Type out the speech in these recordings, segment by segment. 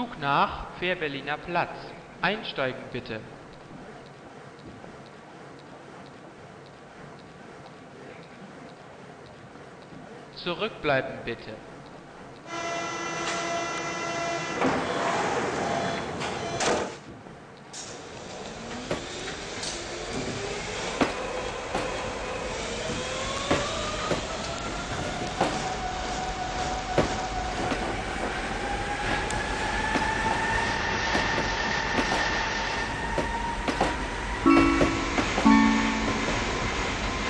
Zug nach Fährberliner Platz. Einsteigen bitte. Zurückbleiben bitte.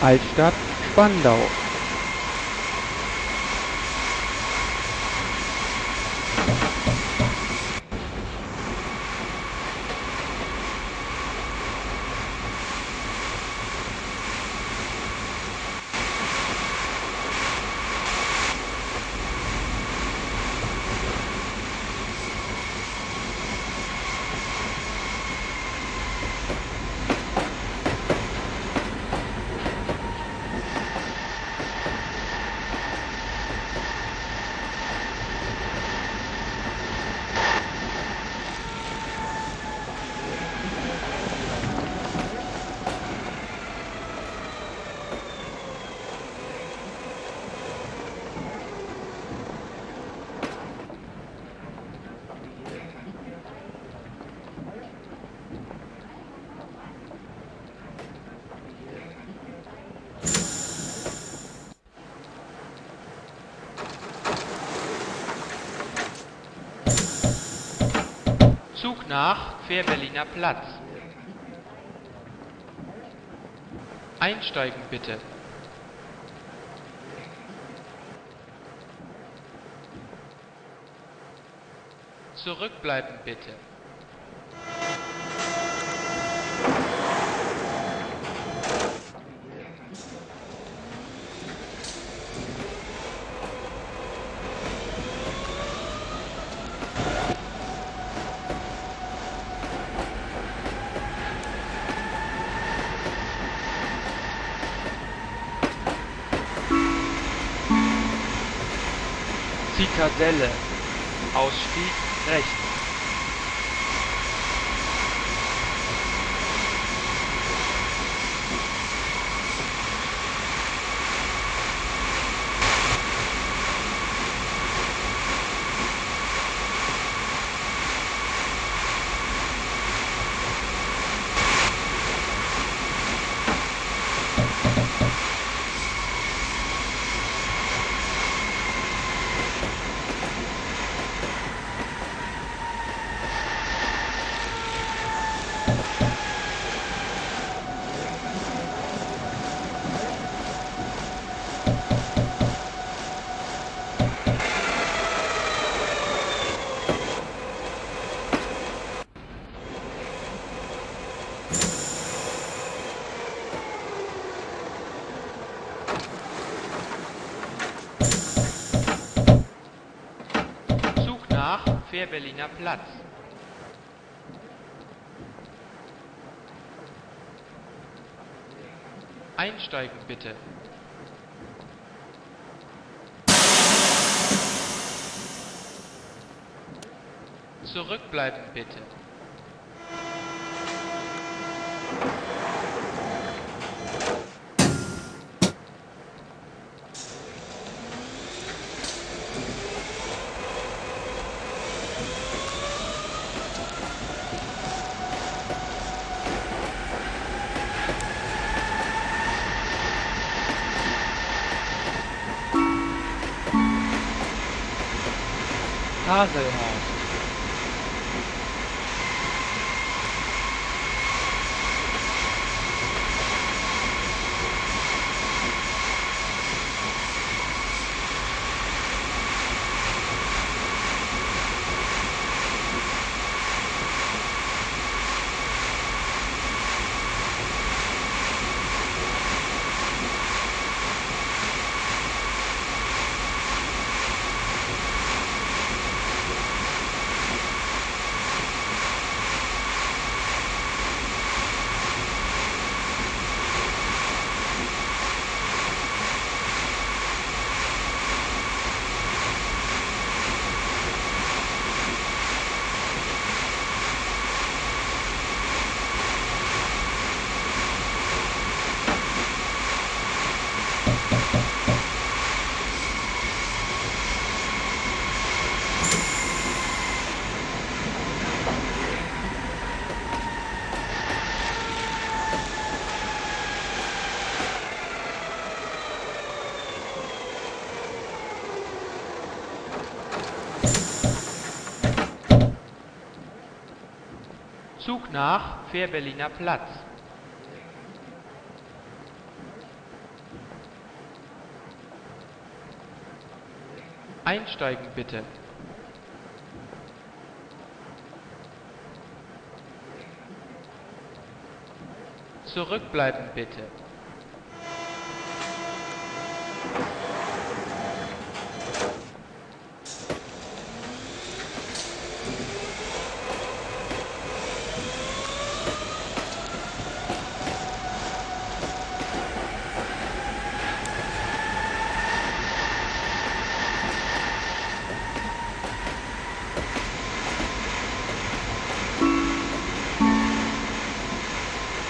Altstadt Spandau Zug nach Fährberliner Platz. Einsteigen bitte. Zurückbleiben bitte. Zitadelle. Ausstieg rechts. Zug nach Fährberliner Platz. Einsteigen bitte. Zurückbleiben bitte. 他是谁啊 Zug nach Fährberliner Platz. Einsteigen bitte. Zurückbleiben bitte.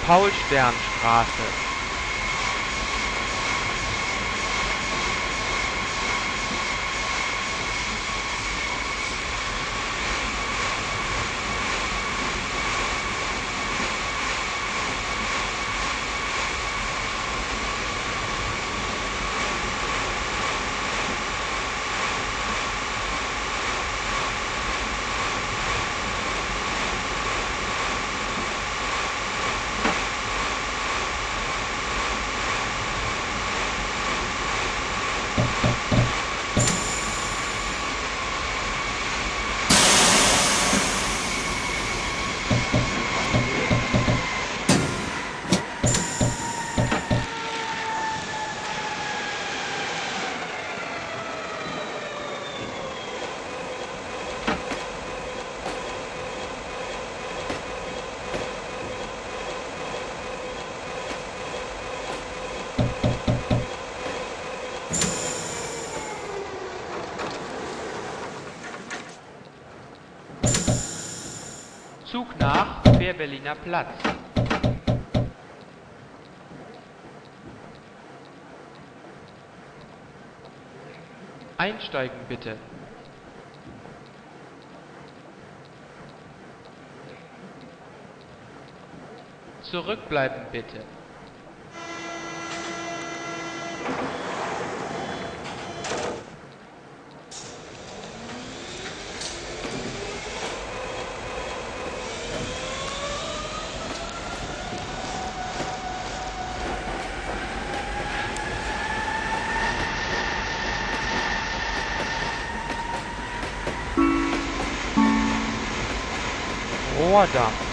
Paul-Stern-Straße. Zug nach Fährberliner Platz. Einsteigen bitte. Zurückbleiben bitte. Water